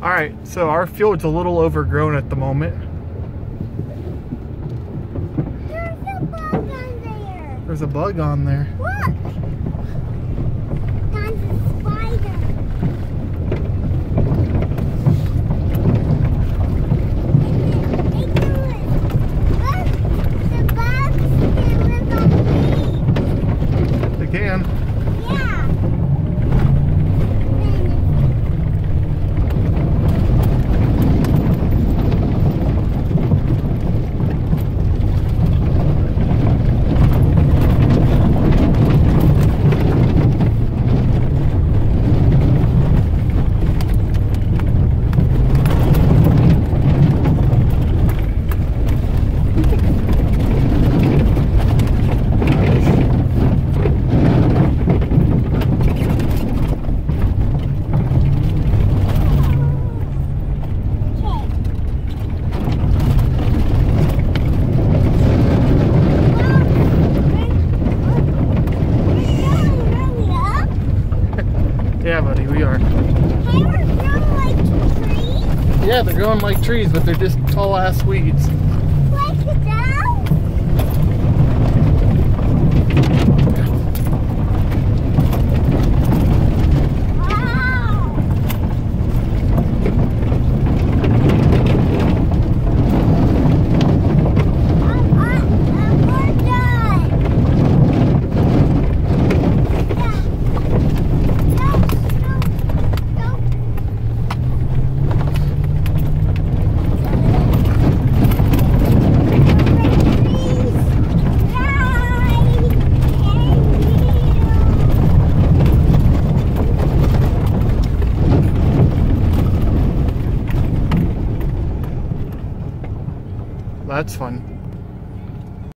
All right, so our field's a little overgrown at the moment. There's a bug on there. There's a bug on there. Look. That's a spider. Hey, Dylan. Look, the bugs can live on trees. They can. Yeah. We are. Yeah, they're growing like trees, but they're just tall ass weeds. That's fun.